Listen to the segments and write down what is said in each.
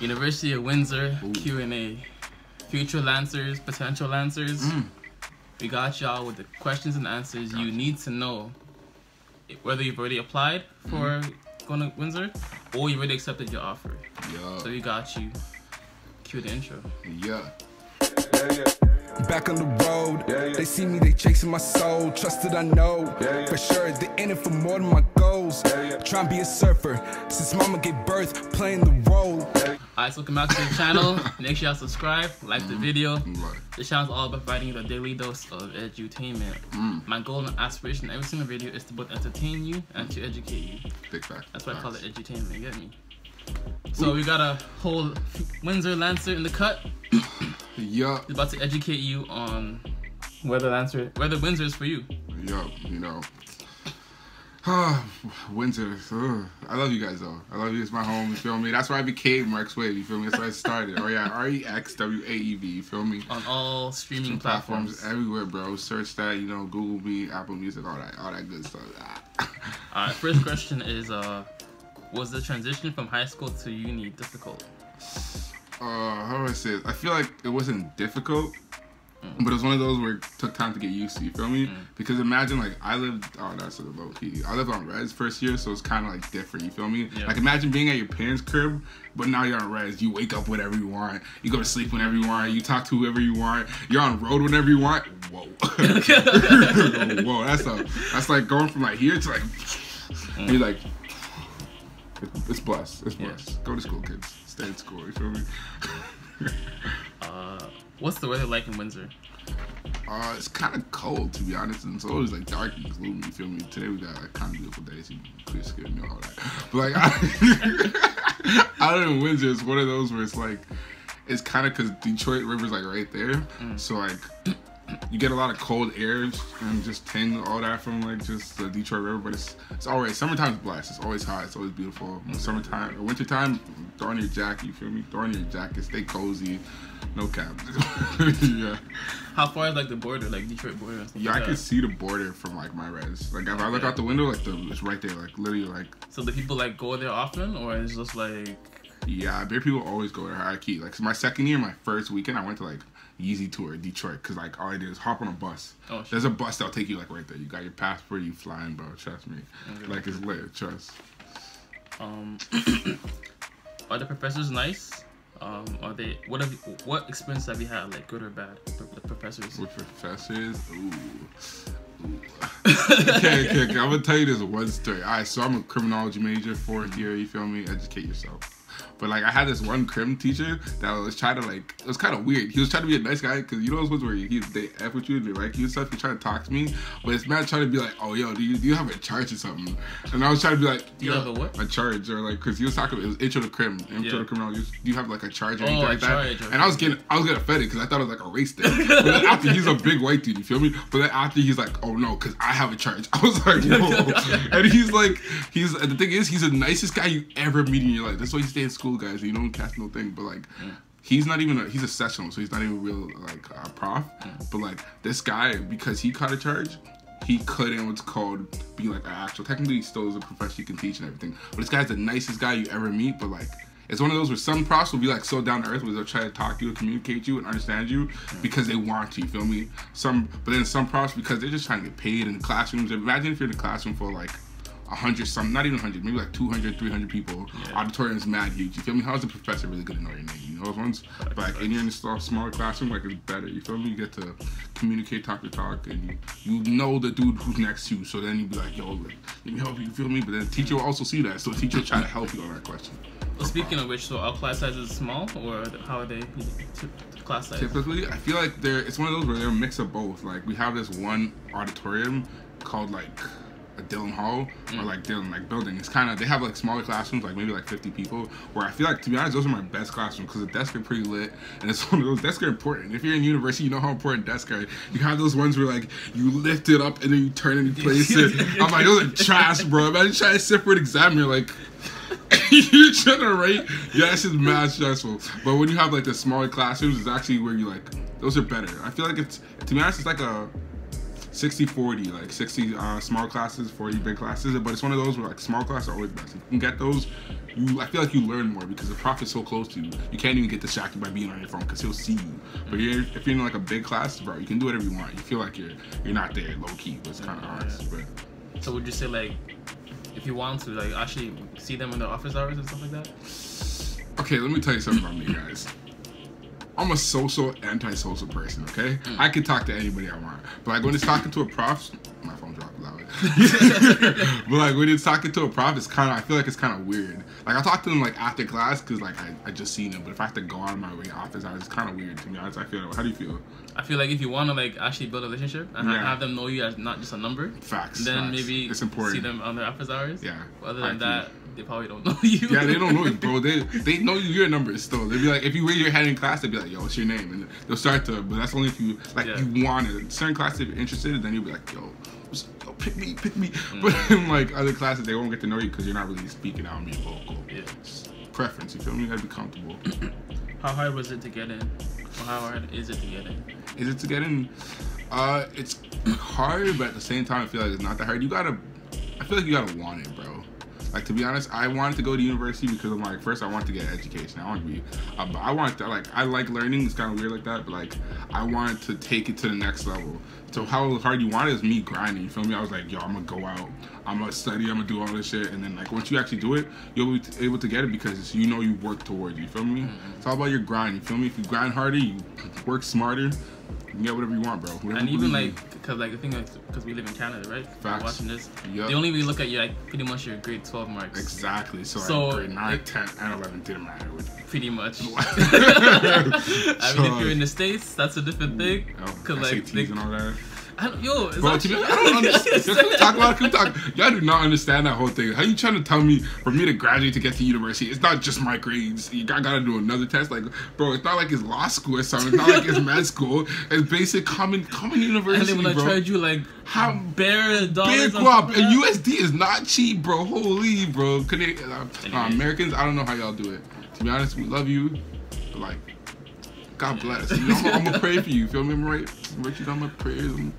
University of Windsor Q and A. Future Lancers, potential Lancers. Mm. We got y'all with the questions and answers you need to know whether you've already applied for going to Windsor or you already accepted your offer. So we got you. Cue the intro. Yeah. Yeah. Yeah. Back on the road, they see me, they chasing my soul. Trusted, I know for sure they in it for more than my goals. Trying to be a surfer since mama gave birth, playing the role. Alright, so welcome back to the channel. Make sure y'all subscribe, like the video. Right. This channel is all about providing you a daily dose of edutainment. Mm. My goal and aspiration in every single video is to both entertain you and to educate you. Big fact. That's why I call it Facts. edutainment, you get me? So we got a whole Windsor Lancer in the cut. Yeah. He's about to educate you on whether Lancer whether Windsor is for you. Yeah. You know. Windsor. ugh. I love you guys though. I love you. It's my home. You feel me? That's why I became Rex Waev. You feel me? That's why I started. Oh yeah, R E X W A E V. You feel me? On all streaming platforms. Platforms everywhere, bro. Search that. You know, Google Me, Apple Music, all that, all that good stuff. Ah. Alright, first question is uh was the transition from high school to uni difficult? uh, how do I say it? I feel like it wasn't difficult, Mm. but it was one of those where it took time to get used to. You feel me? Mm. Because imagine like I lived. Oh, that's a low key. I lived on res first year, so it's kind of like different. You feel me? Yeah. Like imagine being at your parents' crib, but now you're on res. You wake up whenever you want. You go to sleep whenever you want. You talk to whoever you want. You're on road whenever you want. Whoa, whoa. That's a that's like going from like here to like. Mm. You're like. It's blessed. It's Yeah. blessed. Go to school, kids. Stay in school. You feel me? Uh what's the weather like in Windsor? Uh, it's kind of cold to be honest, and it's always like dark and gloomy. You feel me? Today we got like kind of beautiful days, you clear skin and all that. But like, I, out in Windsor, it's one of those where it's like, it's kind of because Detroit River's like right there, so like. You get a lot of cold air and just tin all that from like just the Detroit River, but it's it's alright. Summertime's blessed. It's always hot. It's always beautiful. Summertime, wintertime, throw on your jacket. You feel me? Throw on your jacket. Stay cozy. No cap. yeah. How far is like the border, like Detroit border Yeah, I can see the border from like my res. Like if I look out the window, like the it's right there, like literally, like So the people like go there often or is it just like yeah. Bare people always go there high key. Like so my second year, my first weekend, I went to like Yeezy tour Detroit because like all I did is hop on a bus. Oh, shit. There's a bus that'll take you like right there. You got your passport, you flying, bro. Trust me. Okay. Like it's lit. Trust. Um, are the professors nice? Um, are they? What have? You, what experience have you had, like good or bad? The, professors. With professors, ooh. Ooh. okay, okay, okay. I'm gonna tell you this one story. All right, so I'm a criminology major, fourth year. You feel me? Educate yourself. But like, I had this one crim teacher that was trying to like, it was kind of weird. He was trying to be a nice guy because you know those ones where he they f with you, and they like you and stuff. He tried to talk to me, but this man trying to be like, oh yo, do you do you have a charge or something? And I was trying to be like, Do you have a what? A charge or like, because he was talking, it was intro to crim, intro Yeah. to criminology. Do you have like a charge or Oh, anything a like that? And I was getting, I was getting offended because I thought it was like a race thing. But then after he's a big white dude, you feel me? But then after he's like, oh no, because I have a charge. I was like, whoa. and he's like, he's the thing is, he's the nicest guy you ever meet in your life. That's why you stay in school, guys. You don't catch no thing. But like, he's not even a, he's a sessional, so he's not even real like a prof. But like this guy, because he caught a charge. He couldn't what's called be like an actual. Technically, he still is a professor. He can teach and everything. But this guy's the nicest guy you ever meet. But like, it's one of those where some profs will be like so down to earth where they'll try to talk to you, communicate you, and understand you because they want to. You feel me? Some, but then some profs because they're just trying to get paid in the classrooms. Imagine if you're in a classroom for like a hundred, some not even hundred, maybe like 200, 300 people. Auditorium's mad huge. You feel me? How's the professor really gonna know your name? You know those ones. But like, and you're in a smaller classroom, like it's better. You feel me? You get to communicate, talk to talk, and you, you know the dude who's next to you. So then you be like, yo, like, let me help you. You feel me? But then the teacher will also see that, so the teacher will try to help you on that question. Well, speaking of which, so our class sizes is small, or how are they? Class size. Typically, I feel like they're it's one of those where they're a mix of both. Like we have this one auditorium called like a Dillon Hall or mm. like Dillon like building. It's kind of they have like smaller classrooms, like maybe like 50 people. Where I feel like to be honest, those are my best classrooms because the desks are pretty lit and it's one of those desks are important. If you're in university, you know how important desks are. You have those ones where like you lift it up and then you turn it and place it. I'm like those are trash, bro. Imagine trying to sit for an exam, you're like. you generate yeah it's just mad stressful but when you have like the smaller classrooms it's actually where you like those are better i feel like it's to be honest it's like a 60 40, like 60 uh, small classes, 40 big classes. But it's one of those where like small classes are always best. If you can get those, you I feel like you learn more because the prof is so close to you. You can't even get distracted by being on your phone because he'll see you. But you're, if you're in like a big class, bro, you can do whatever you want. You feel like you're you're not there low key, but it's kind of hard. But So would you say like, if you want to like actually see them in their office hours and stuff like that? Okay, let me tell you something about me, guys. I'm a social, anti-social person. Okay, hmm. I can talk to anybody I want, but like when it's talking to a prof, my phone dropped loud. but like when it's talking to a prof, it's kind of I feel like it's kind of weird. Like I talk to them like after class because like I, I just seen them, but if I have to go out of my way office hours, it's kind of weird to me. honest. I feel. Like how do you feel? I feel like if you want to like actually build a relationship and Yeah. have them know you as not just a number, Facts. then facts. maybe it's important. see them on their office hours. Yeah. But other than that, they probably don't know you. Yeah, they don't know you, bro. They they know you, your number is still. They'd be like, if you raise your hand in class, they'd be like, yo, what's your name? And they'll start to, but that's only if you like Yeah. you want it. Certain classes, if you're interested, then you'll be like, yo, yo pick me, pick me. Mm. But in like other classes, they won't get to know you because you're not really speaking out and being vocal. Yeah. It's preference, you feel me? You gotta be comfortable. How hard was it to get in? Or how hard is it to get in? Is it to get in? Uh, it's hard, but at the same time, I feel like it's not that hard. You gotta, I feel like you gotta want it, bro. Like to be honest, I wanted to go to university because I'm like, first I want to get education. I want to be, uh, I want to like, I like learning. It's kind of weird like that, but like, I wanted to take it to the next level. So how hard you want it is me grinding. You feel me? I was like, yo, I'm gonna go out. I'm gonna study. I'm gonna do all this shit, and then like once you actually do it, you'll be able to get it because you know you work towards. it, You feel me? Mm-hmm. It's all about your grind. You feel me? If you grind harder, you work smarter. You can get whatever you want, bro. Whatever And even like, cause like the thing is, because we live in Canada, right? We're Watching this, Yup. they only really look at you like pretty much your grade twelve marks. Exactly. So, So, like grade 9, it- 10, and 11 didn't matter. Pretty much. I mean, if you're in the states, that's a different thing. oh, Cause like, SATs they, and all that. I don't, yo, it's Bro, be I don't understand. Can we talk about? Can we talk? Y'all do not understand that whole thing. How you trying to tell me for me to graduate to get to university, it's not just my grades. You got, gotta do another test. Like, bro, it's not like it's law school or something. It's not like it's med school. It's basic common common university. and then when I charge you like How bare dollars, Big guap and. USD is not cheap, bro. Holy, bro. Canadian, uh, uh, Americans, I don't know how y'all do it. To be honest, we love you, but like, God bless. You know, I'm, I'm gonna pray for you. Feel me? I'm right. Write you down my prayers. I'm-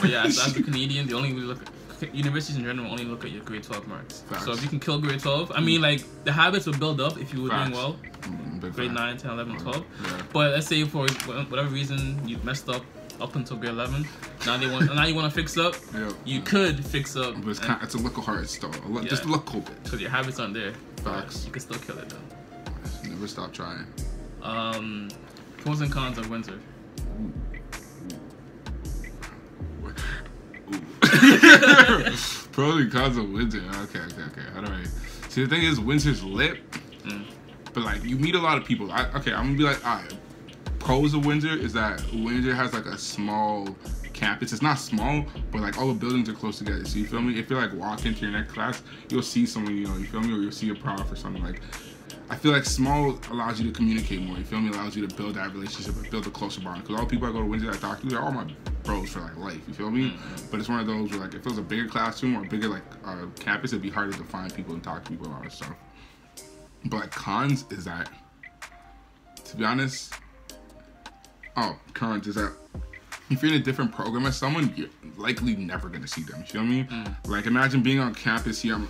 But yeah, as, as a Canadian, the only look universities in general only look at your grade 12 marks. Facts. So if you can kill grade 12, I mean, like the habits will build up if you were doing well, Mm, grade fan. 9, 10, 11, 12. Yeah. But let's say for whatever reason you messed up up until grade 11, now they want now you want to fix up. Yeah. You could fix up, But it's, kind, it's a little hard still. A li- Just Yeah. little bit. because your habits aren't there. but Facts. You can still kill it though. Never stop trying. Um, pros and cons of Windsor. Pros cause of Windsor. Okay, okay, okay. All right. See, the thing is, Windsor's lit, Mm. but like you meet a lot of people. I, okay, I'm gonna be like, all right. Pros of Windsor is that Windsor has like a small campus. It's not small, but like all the buildings are close together. So you feel me? If you're like walking to your next class, you'll see someone, you know, you feel me, or you'll see a prof or something like. I feel like small allows you to communicate more. You feel me? Allows you to build that relationship and build a closer bond. Because all the people I go to Windsor I talk to, they're all my bros for like life. You feel me? But it's one of those where like if it was a bigger classroom or a bigger like uh, campus, it'd be harder to find people and talk to people and all that stuff. But like cons is that, to be honest, oh cons is that if you're in a different program as someone, you're likely never gonna see them. You feel me? Like imagine being on campus here. I'm,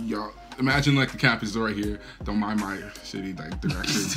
y'all imagine like the campus is right here. Don't mind my shitty like directions.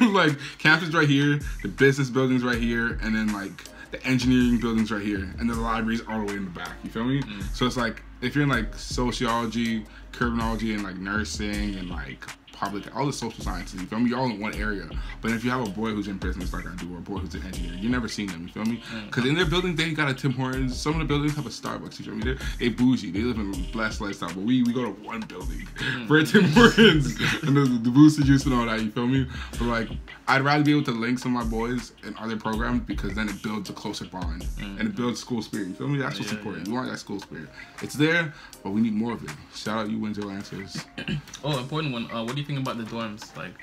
like campus right here, the business buildings right here, and then like the engineering buildings right here, and the libraries all the way in the back. You feel me? Mm. So it's like if you're in like sociology, criminology, and like nursing and like public, all the social sciences. You feel me? You're all in one area. But if you have a boy who's in business like I do, or a boy who's an engineer, you never seen them. You feel me? Mm. Because in their building, they got a Tim Hortons. Some of the buildings have a Starbucks. You feel me? They're, they bougie. They live in a blessed lifestyle. But we we go to one building mm. for a Tim Hortons and the, the booster juice and all that. You feel me? But like, I'd rather be able to link some of my boys in other programs because then it builds a closer bond mm. and it builds school spirit. You feel me? That's what's Yeah, important. yeah. We want that school spirit. It's there, but we need more of it. Shout out you, Windsor Lancers. Oh, important one. Uh, what do you think about the dorms, like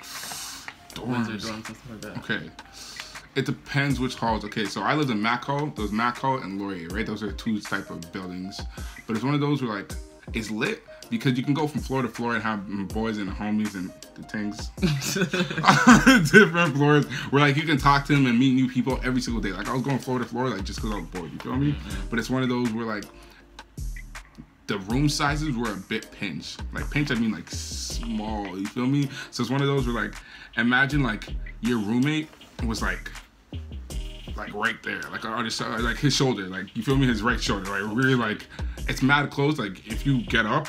Dorms. dorms and stuff like that? Okay. It depends which halls. Okay, so I lived in Mac Hall. There's Mac Hall and Laurier, right? Those are two type of buildings. But it's one of those where like it's lit. because you can go from floor to floor and have mm, boys and homies and the things different floors where like you can talk to them and meet new people every single day. Like I was going floor to floor like just because I was bored. You feel me? But it's one of those where like the room sizes were a bit pinched. Like pinched, I mean like small. You feel me? So it's one of those where like imagine like your roommate was like like right there, like on his like his shoulder, like you feel me, his right shoulder, like really like it's mad close. Like if you get up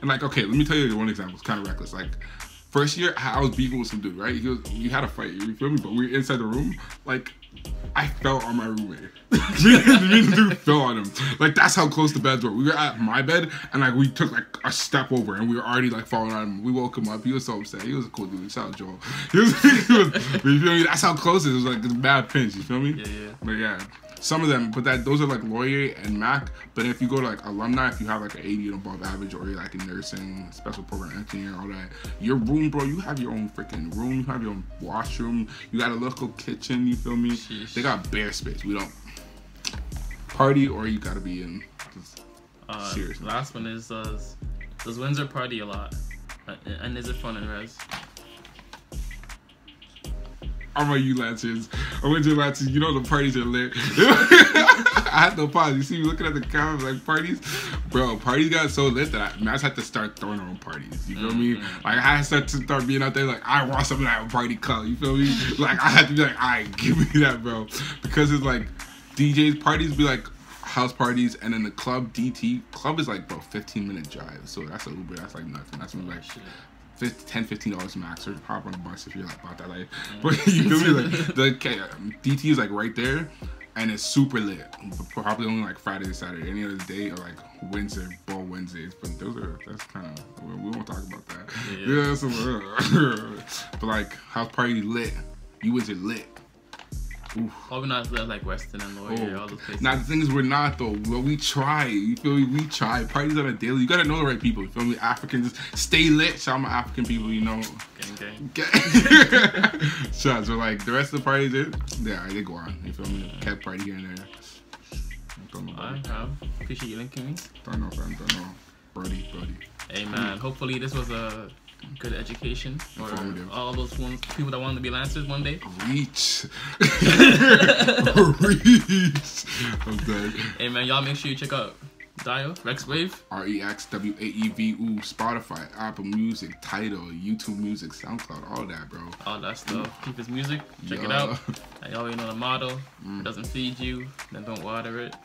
and like okay, let me tell you one example. It's kind of reckless. Like first year, I was beefing with some dude, right? He was, we had a fight, you feel me? But we were inside the room, like I fell on my roommate. me, and- me and the dude fell on him. Like that's how close the beds were. We were at my bed and like we took like a step over and we were already like falling on him. We woke him up. He was so upset. He was a cool dude. Shout out Joel. He was, he was you feel me? That's how close it was. Like it's a bad pinch. You feel me? Yeah, yeah. But yeah. Some of them, but that those are like Laurier and Mac. But if you go to like alumni, if you have like an 80 and above average, or you're like in nursing, special program engineer, all that, your room, bro, you have your own freaking room. You have your own washroom. You got a local kitchen. You feel me? Sheesh. They got bare space. We don't party, or you gotta be in. Uh, Seriously. Last one is uh, does Windsor party a lot? Uh, and is it fun and res? I'm on you, Lancers. I went to Lancers. You know the parties are lit. I had no pause. You see me looking at the camera like parties, bro. Parties got so lit that I, I just had to start throwing our own parties. You feel me? Mm-hmm. Like I had to start to start being out there. Like I want some of that party color. You feel me? Like I had to be like, all right, give me that, bro. Because it's like DJs parties be like house parties, and then the club DT club is like bro 15 minute drive. So that's a Uber. That's like nothing. That's like Shit. 50, 10 15 dollars max or a bus if you're like about that life. Mm. but you feel me? Like the K- dt is like right there and it's super lit. Probably only like friday and saturday. Any other day or like wednesday ball wednesdays but those are that's kind of we, won't talk about that. Yeah. yeah, so, but like house party lit. You was it lit Oof. Probably not as like Western and Laurier, all oh. those places. Now the thing is, we're not though. Well, we try. You feel me? We try. Parties on a daily. You gotta know the right people. You feel me? Africans stay lit. Shout out my African people. You know. Gang, gang. Shots. But like the rest of the parties, it, yeah, they go on. You feel me? Cat party here and there. Don't know. I have. Appreciate you linking me. Don't know, fam. Don't know. Brody, Brody. Hey man, hopefully this was a good education for all those ones people that want to be lancers one day. Reach. Reach. I'm dead. Hey man, y'all make sure you check out Daio, Rex Waev. R E X W A E V U, Spotify, Apple Music, Tidal, YouTube Music, SoundCloud, all that, bro. all that stuff. Keep his music, check it out. I already know the motto: if it doesn't feed you, then don't water it.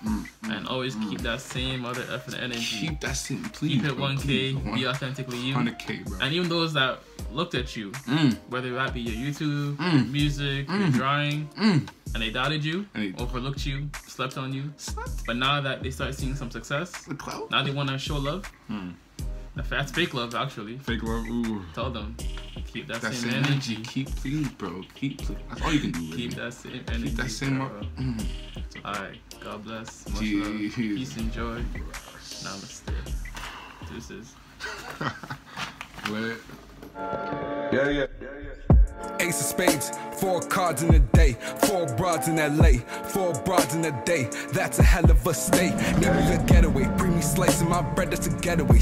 and always keep that same other effort and energy. Keep that sitting, please. Keep it bro, 1K, please. be authentically you. 100K, bro. And even those that looked at you, Mm, whether that be your YouTube, Mm. your music, your drawing, mm. and they doubted you, And they- overlooked you, slept on you. But now that they start seeing some success, The clout? now they want to show love. Hmm. That's fake love, actually. Fake love, ooh. Tell them, keep that, That same, same energy. energy. Keep, please, bro. Keep. That's all you can do, really. Keep that same energy. Keep that same bro. up. Mm. Alright, God bless. Much love. Peace and joy. Namaste. Deuces. Lit. Yeah, yeah. Ace of spades, four cards in a day, four broads in LA, four broads in a day. That's a hell of a state. Need me a getaway, bring me slicing my bread, that's a getaway.